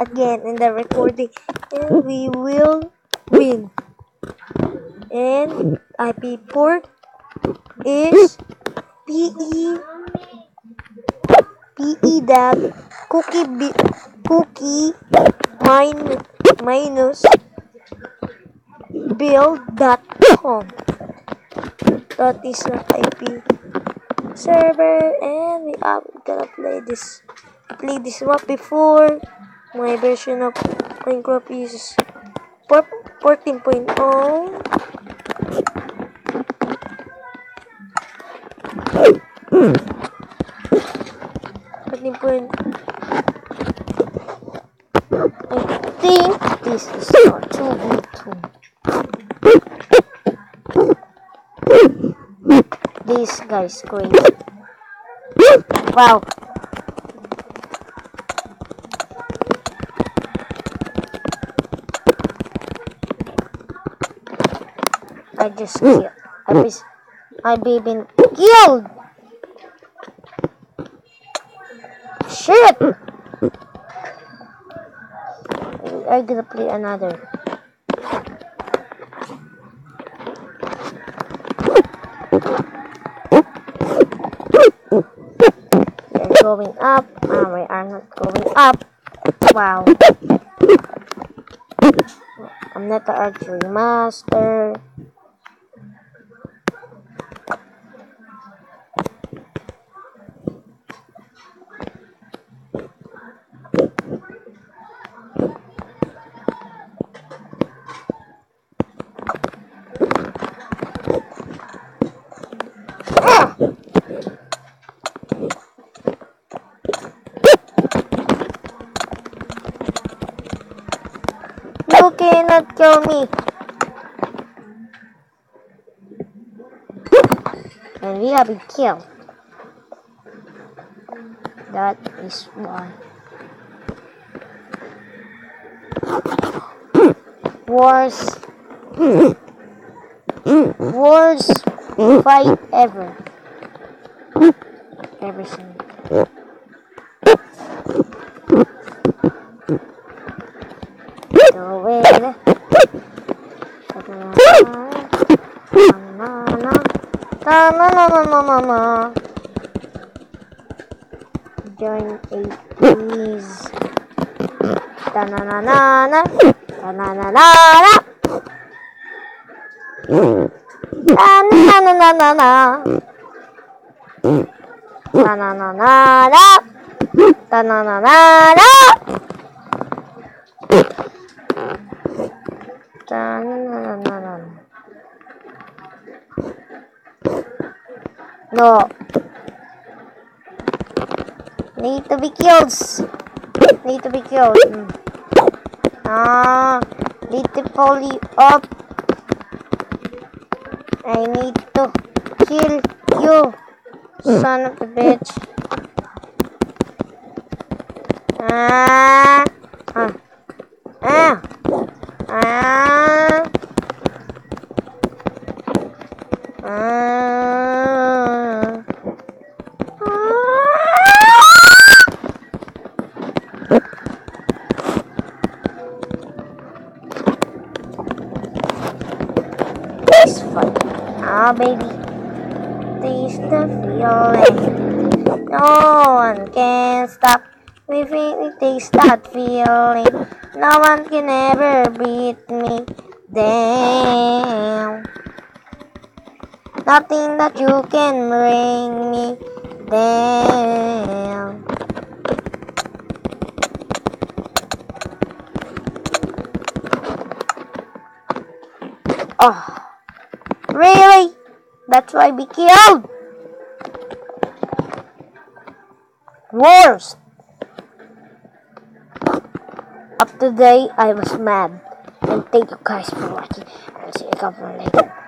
again in the recording and we will win. And IP port is PE PE dot cookie bi, cookie min, minus build.com. That is the IP server and we are gonna play this play this map before my version of Minecraft is 14.0 14 point I think this is not 2v2 this guy's crazy wow I just killed. I was, I been killed. Shit! I'm gonna play another. We're going up. Ah, we are not going up. Wow. I'm not the archery master. You cannot kill me. And we have been killed. That is why. Worst. Worst fight ever. Ever Na na na na na na na. Join a please. Ta na na na na. Ta na na na na. Ta na na na na na. Ta na na na na. Ta na na na na. Ta na na na na na. No. Need to be killed. Need to be killed. Mm. Ah, need to you up. I need to kill you, son of a bitch. Ah, ah, ah, ah, ah. Fun. Ah, baby. This the feeling. No one can stop. We really taste that feeling. No one can ever beat me down. Nothing that you can bring me down. Oh, really? That's why we killed. Worst. Up today, I was mad. And thank you guys for watching. I'll see you again later.